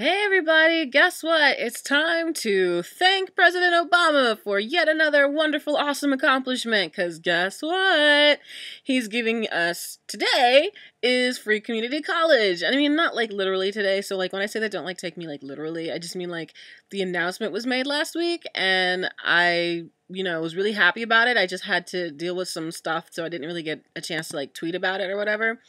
Hey everybody, guess what? It's time to thank President Obama for yet another wonderful, awesome accomplishment. Because guess what? He's giving us today is free community college. I mean, not like literally today. So, like, when I say that, don't like take me like literally. I just mean like the announcement was made last week and I you know, was really happy about it. I just had to deal with some stuff, so I didn't really get a chance to like tweet about it or whatever.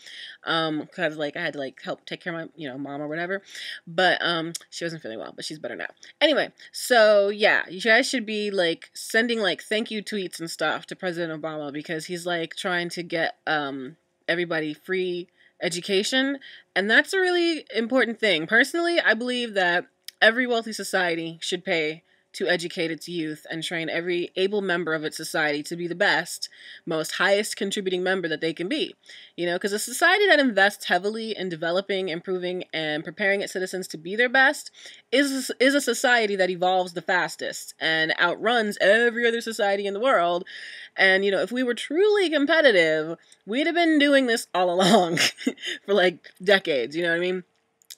Um, cause like I had to like help take care of my, you know, mom or whatever. But um, she wasn't feeling well, but she's better now. Anyway, so yeah, you guys should be like sending like thank you tweets and stuff to President Obama because he's like trying to get um everybody free education, and that's a really important thing. Personally, I believe that every wealthy society should pay to educate its youth and train every able member of its society to be the best, most highest contributing member that they can be. You know, because a society that invests heavily in developing, improving, and preparing its citizens to be their best is is a society that evolves the fastest and outruns every other society in the world. And you know, if we were truly competitive, we'd have been doing this all along for like decades. You know what I mean?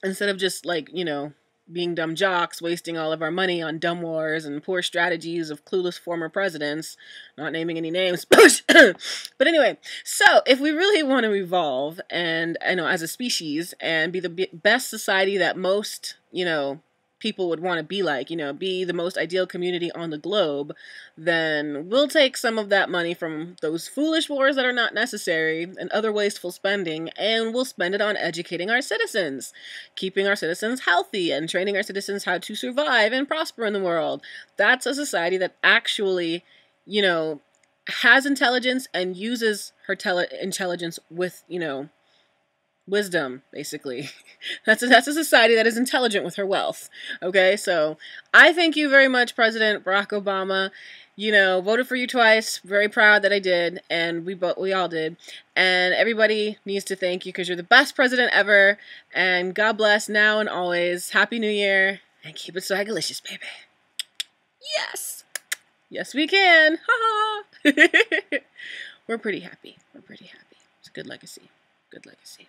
Instead of just like you know being dumb jocks, wasting all of our money on dumb wars and poor strategies of clueless former presidents, not naming any names. but anyway, so if we really want to evolve and, you know, as a species and be the best society that most, you know, people would want to be like, you know, be the most ideal community on the globe, then we'll take some of that money from those foolish wars that are not necessary and other wasteful spending, and we'll spend it on educating our citizens, keeping our citizens healthy, and training our citizens how to survive and prosper in the world. That's a society that actually, you know, has intelligence and uses her intelligence with, you know, wisdom basically. That's a, that's a society that is intelligent with her wealth okay? So i thank you very much president barack obama. You know voted for you twice. Very proud that i did and we both we all did. And everybody needs to thank you because you're the best president ever. And god bless now and always. Happy new year. And keep it swagalicious baby. Yes. Yes we can. Ha. We're pretty happy. We're pretty happy. It's a good legacy. Good legacy